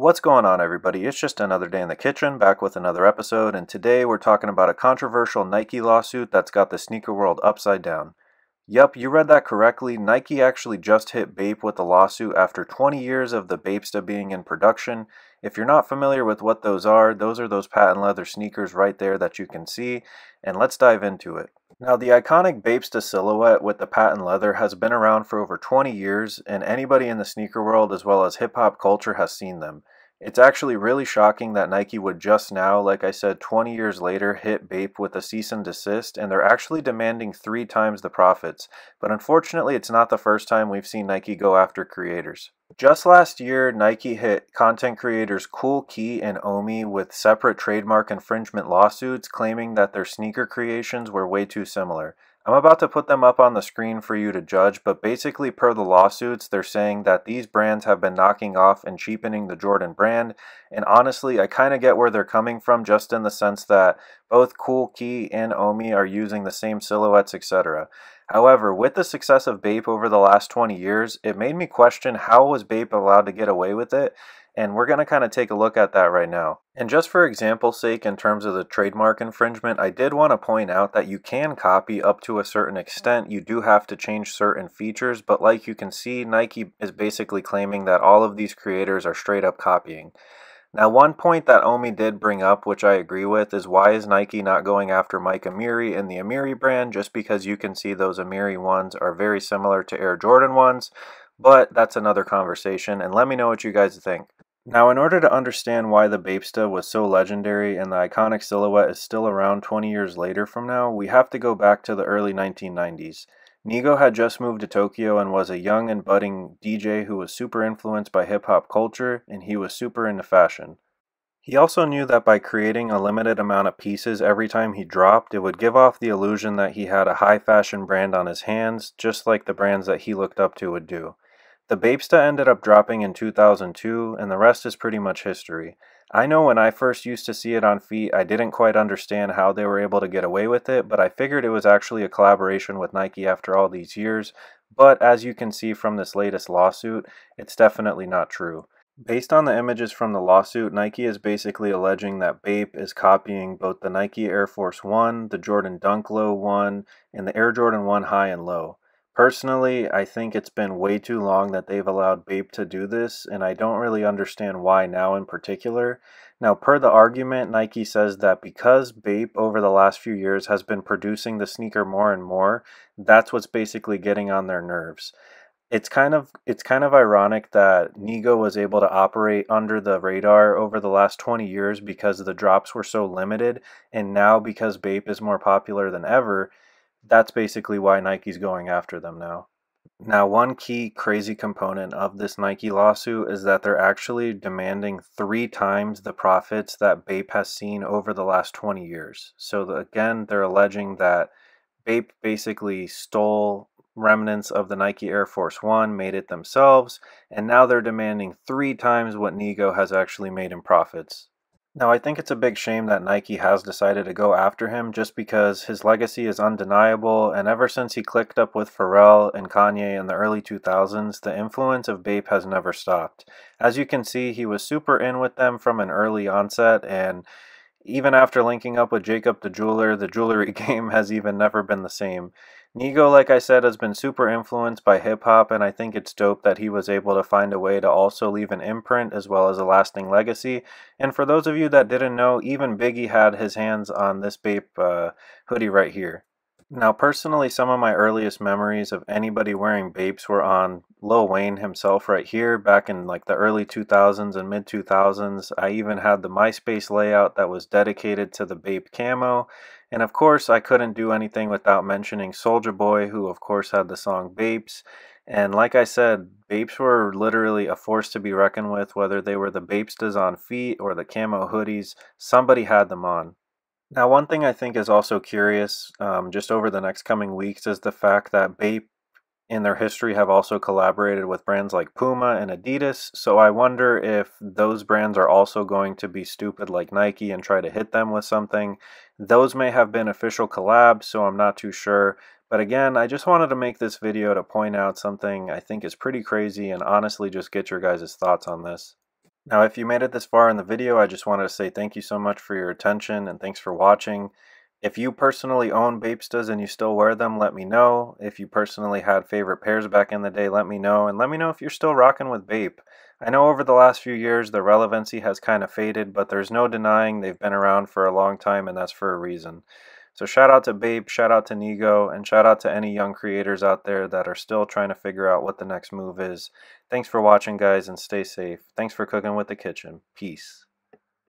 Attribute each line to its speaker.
Speaker 1: What's going on, everybody? It's just another day in the kitchen, back with another episode, and today we're talking about a controversial Nike lawsuit that's got the sneaker world upside down. Yup, you read that correctly. Nike actually just hit Bape with a lawsuit after 20 years of the Bapesta being in production. If you're not familiar with what those are, those are those patent leather sneakers right there that you can see, and let's dive into it. Now, the iconic Bapesta silhouette with the patent leather has been around for over 20 years, and anybody in the sneaker world as well as hip hop culture has seen them. It's actually really shocking that Nike would just now, like I said, 20 years later, hit Bape with a cease and desist, and they're actually demanding three times the profits. But unfortunately, it's not the first time we've seen Nike go after creators. Just last year, Nike hit content creators Kool Kiy and Omi with separate trademark infringement lawsuits claiming that their sneaker creations were way too similar. I'm about to put them up on the screen for you to judge, but basically, per the lawsuits, they're saying that these brands have been knocking off and cheapening the Jordan brand. And honestly, I kind of get where they're coming from, just in the sense that both Kool Kiy and Omi are using the same silhouettes, etc. However, with the success of Bape over the last 20 years, it made me question how was Bape allowed to get away with it? And we're going to kind of take a look at that right now. And just for example's sake, in terms of the trademark infringement, I did want to point out that you can copy up to a certain extent. You do have to change certain features, but like you can see, Nike is basically claiming that all of these creators are straight up copying. Now, one point that Omi did bring up, which I agree with, is why is Nike not going after Mike Amiri and the Amiri brand? Just because you can see those Amiri ones are very similar to Air Jordan ones, but that's another conversation, and let me know what you guys think. Now, in order to understand why the Bapesta was so legendary and the iconic silhouette is still around 20 years later from now, we have to go back to the early 1990s. Nigo had just moved to Tokyo and was a young and budding DJ who was super influenced by hip hop culture and he was super into fashion. He also knew that by creating a limited amount of pieces every time he dropped, it would give off the illusion that he had a high fashion brand on his hands, just like the brands that he looked up to would do. The Bapesta ended up dropping in 2002, and the rest is pretty much history. I know when I first used to see it on feet, I didn't quite understand how they were able to get away with it, but I figured it was actually a collaboration with Nike after all these years. But as you can see from this latest lawsuit, it's definitely not true. Based on the images from the lawsuit, Nike is basically alleging that Bape is copying both the Nike Air Force 1, the Jordan Dunk Low 1, and the Air Jordan 1 High and Low. Personally, I think it's been way too long that they've allowed Bape to do this, and I don't really understand why now in particular. Now, per the argument, Nike says that because Bape over the last few years has been producing the sneaker more and more, that's what's basically getting on their nerves. It's kind of it's kind of ironic that Nigo was able to operate under the radar over the last 20 years because the drops were so limited, and now because Bape is more popular than ever, that's basically why Nike's going after them now. Now, one key crazy component of this Nike lawsuit is that they're actually demanding three times the profits that Bape has seen over the last 20 years. So, the, again, they're alleging that Bape basically stole remnants of the Nike Air Force One, made it themselves, and now they're demanding three times what Nigo has actually made in profits. Now, I think it's a big shame that Nike has decided to go after him just because his legacy is undeniable, and ever since he clicked up with Pharrell and Kanye in the early 2000s, the influence of Bape has never stopped. As you can see, he was super in with them from an early onset, and even after linking up with Jacob the Jeweler, the jewelry game has even never been the same. Nigo, like I said, has been super influenced by hip hop, and I think it's dope that he was able to find a way to also leave an imprint as well as a lasting legacy. And for those of you that didn't know, even Biggie had his hands on this Bape uh, hoodie right here. Now, personally, some of my earliest memories of anybody wearing Bapes were on Lil Wayne himself right here back in like the early 2000s and mid 2000s. I even had the MySpace layout that was dedicated to the Bape camo. And of course, I couldn't do anything without mentioning Soulja Boy, who of course had the song Bapes. And like I said, Bapes were literally a force to be reckoned with, whether they were the Bapestas on feet or the camo hoodies, somebody had them on. Now, one thing I think is also curious, um, just over the next coming weeks, is the fact that Bape in their history have also collaborated with brands like Puma and Adidas. So I wonder if those brands are also going to be stupid like Nike and try to hit them with something. Those may have been official collabs, so I'm not too sure. But again, I just wanted to make this video to point out something I think is pretty crazy and honestly just get your guys' thoughts on this. Now, if you made it this far in the video, I just wanted to say thank you so much for your attention and thanks for watching. If you personally own Bapestas and you still wear them, let me know. If you personally had favorite pairs back in the day, let me know. And let me know if you're still rocking with Bape. I know over the last few years the relevancy has kind of faded, but there's no denying they've been around for a long time and that's for a reason. So shout out to Bape, shout out to Nigo, and shout out to any young creators out there that are still trying to figure out what the next move is. Thanks for watching, guys, and stay safe. Thanks for cooking with the kitchen. Peace.